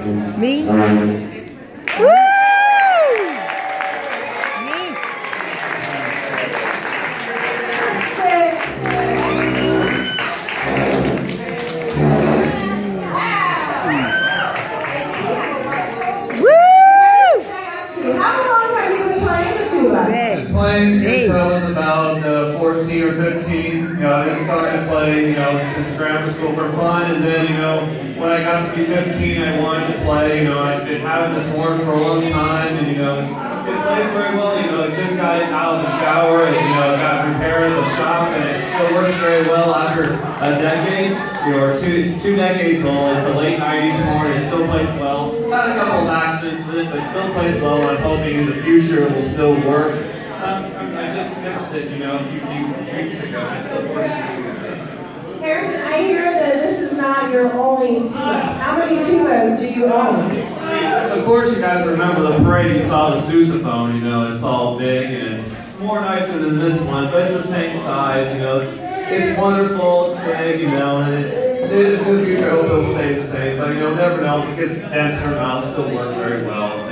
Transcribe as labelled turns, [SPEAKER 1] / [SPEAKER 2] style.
[SPEAKER 1] Me? Woo! Me? Woo!
[SPEAKER 2] How long have you been playing the tuba?
[SPEAKER 1] Hey.
[SPEAKER 3] playing since I was about 14 or 15. You know, I started to play, you know, since grammar school for fun, and then, you know, when I got to be 15, I wanted to play. You know, I've been having this work for a long time, and you know, it plays very well. You know, it just got it out of the shower, and you know, got repaired at the shop, and it still works very well after a decade. You know, or two, it's two decades old. It's a late 90s horn. It still plays well. Had a couple of accidents with it, but it still plays well. I'm hoping in the future it will still work. Just you know, a few, weeks ago. It still works.
[SPEAKER 2] Harrison, I hear that this is not your only tuba. How many tubas do you own?
[SPEAKER 3] Of course, you guys remember the parade. You saw the sousaphone. You know, it's all big and it's more nicer than this one, but it's the same size. You know, it's it's wonderful. It's big. You know, and it, in the future, I hope it'll stay the same. But you know, never know because dance in her mouth still works very well.